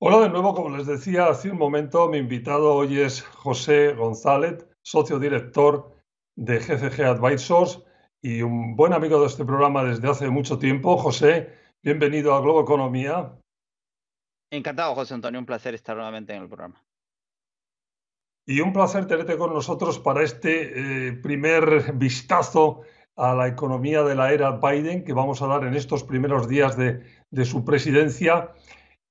Hola de nuevo, como les decía hace un momento, mi invitado hoy es José González, socio director de GCG Advisors y un buen amigo de este programa desde hace mucho tiempo. José, bienvenido a Globo Economía. Encantado, José Antonio, un placer estar nuevamente en el programa. Y un placer tenerte con nosotros para este eh, primer vistazo a la economía de la era Biden que vamos a dar en estos primeros días de, de su presidencia.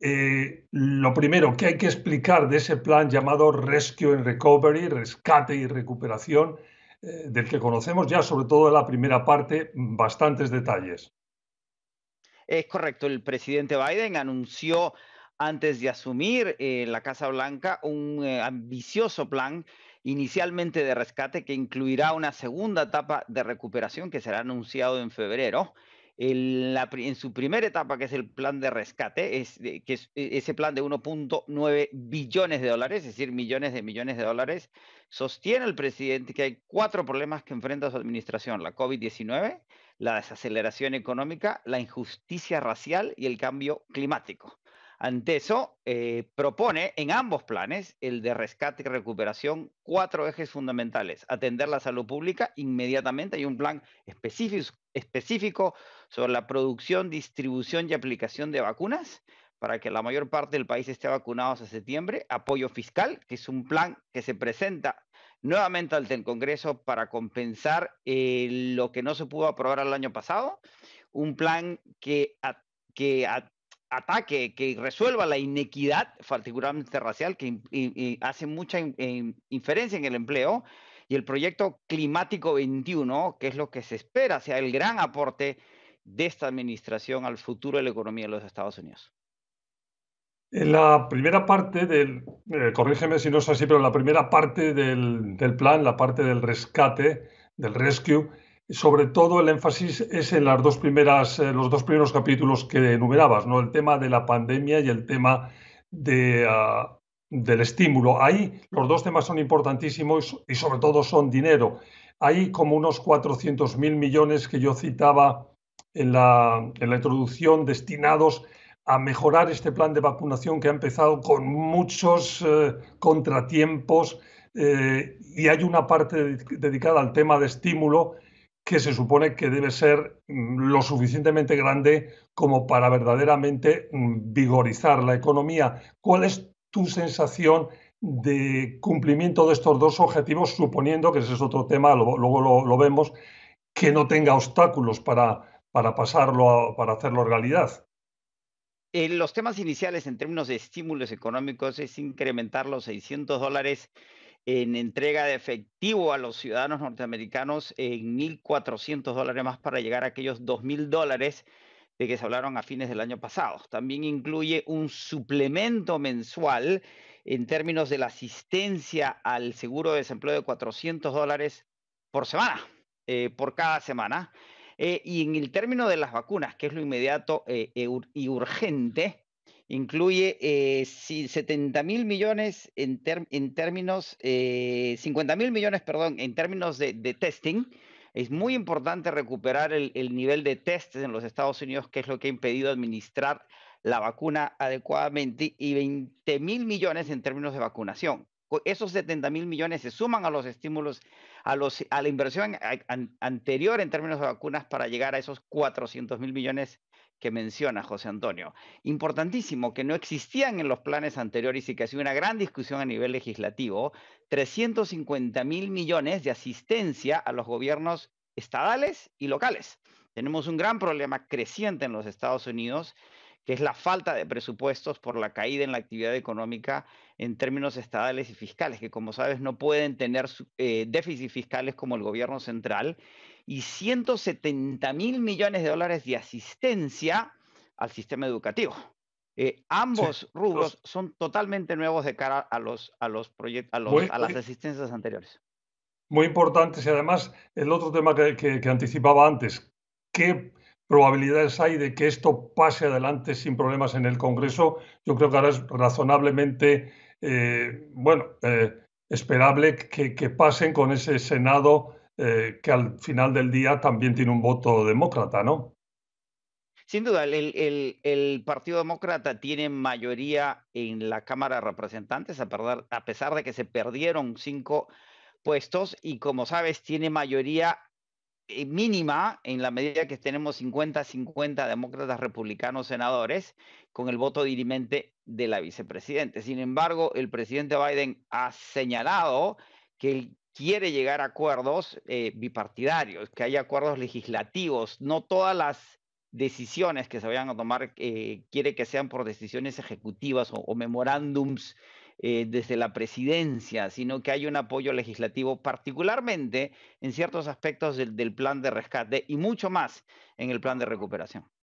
Eh, lo primero que hay que explicar de ese plan llamado Rescue and Recovery, rescate y recuperación, eh, del que conocemos ya sobre todo en la primera parte bastantes detalles. Es correcto, el presidente Biden anunció antes de asumir eh, la Casa Blanca un ambicioso plan inicialmente de rescate que incluirá una segunda etapa de recuperación que será anunciado en febrero en su primera etapa, que es el plan de rescate, es, que es e, ese plan de 1.9 billones de dólares, es decir, millones de millones de dólares, sostiene el presidente que hay cuatro problemas que enfrenta su administración, la COVID-19, la desaceleración económica, la injusticia racial y el cambio climático. Ante eso, eh, propone en ambos planes, el de rescate y recuperación, cuatro ejes fundamentales. Atender la salud pública inmediatamente. Hay un plan específico, específico sobre la producción, distribución y aplicación de vacunas para que la mayor parte del país esté vacunado hasta septiembre. Apoyo fiscal, que es un plan que se presenta nuevamente ante el Congreso para compensar eh, lo que no se pudo aprobar el año pasado. Un plan que, que ataque, que resuelva la inequidad, particularmente racial, que hace mucha inferencia en el empleo, y el proyecto Climático 21, que es lo que se espera sea el gran aporte de esta administración al futuro de la economía de los Estados Unidos. En la primera parte del, eh, corrígeme si no es así, pero la primera parte del plan, la parte del rescate, del rescue, sobre todo el énfasis es en las dos primeras, eh, los dos primeros capítulos que enumerabas, ¿no? el tema de la pandemia y el tema de, ah, del estímulo. Ahí los dos temas son importantísimos y sobre todo son dinero. Hay como unos 400 mil millones que yo citaba en la, en la introducción destinados a mejorar este plan de vacunación que ha empezado con muchos eh, contratiempos eh, y hay una parte dedicada al tema de estímulo que se supone que debe ser mm, lo suficientemente grande como para verdaderamente mm, vigorizar la economía. ¿Cuál es tu sensación de cumplimiento de estos dos objetivos, suponiendo que ese es otro tema, luego lo, vemos, que no tenga obstáculos para, para pasarlo, para hacerlo realidad? Eh, los temas iniciales en términos de estímulos económicos es incrementar los 600 dólares en entrega de efectivo a los ciudadanos norteamericanos en 1.400 dólares más para llegar a aquellos 2.000 dólares de que se hablaron a fines del año pasado. También incluye un suplemento mensual en términos de la asistencia al seguro de desempleo de 400 dólares por semana, eh, por cada semana. Eh, y en el término de las vacunas, que es lo inmediato eh, y urgente, incluye 70 eh, mil millones en, términos, 50 eh, mil millones, perdón, en términos de, testing. Es muy importante recuperar el, nivel de test en los Estados Unidos, que es lo que ha impedido administrar la vacuna adecuadamente, y 20 mil millones en términos de vacunación. Esos 70 mil millones se suman a los estímulos, a, los, a la inversión anterior en términos de vacunas para llegar a esos 400 mil millones que menciona José Antonio. Importantísimo, que no existían en los planes anteriores y que ha sido una gran discusión a nivel legislativo, 350 mil millones de asistencia a los gobiernos estadales y locales. Tenemos un gran problema creciente en los Estados Unidos, que es la falta de presupuestos por la caída en la actividad económica en términos estadales y fiscales, que como sabes no pueden tener eh, déficits fiscales como el gobierno central y 170 mil millones de dólares de asistencia al sistema educativo. Eh, ambos rubros son totalmente nuevos de cara a los, a los proyectos, a, las asistencias anteriores. Muy importantes y además el otro tema que, anticipaba antes, ¿qué probabilidades hay de que esto pase adelante sin problemas en el Congreso? Yo creo que ahora es razonablemente, eh, bueno, eh, esperable que, que, pasen con ese Senado eh, que al final del día también tiene un voto demócrata, ¿no? Sin duda, el, Partido Demócrata tiene mayoría en la Cámara de Representantes, a, a pesar de que se perdieron cinco puestos, y como sabes, tiene mayoría eh, mínima en la medida que tenemos 50-50 demócratas republicanos senadores con el voto dirimente de la vicepresidente. Sin embargo, el presidente Biden ha señalado que quiere llegar a acuerdos eh, bipartidarios, que haya acuerdos legislativos, no todas las decisiones que se vayan a tomar eh, quiere que sean por decisiones ejecutivas o memorándums eh, desde la presidencia, sino que hay un apoyo legislativo, particularmente en ciertos aspectos del, del plan de rescate y mucho más en el plan de recuperación.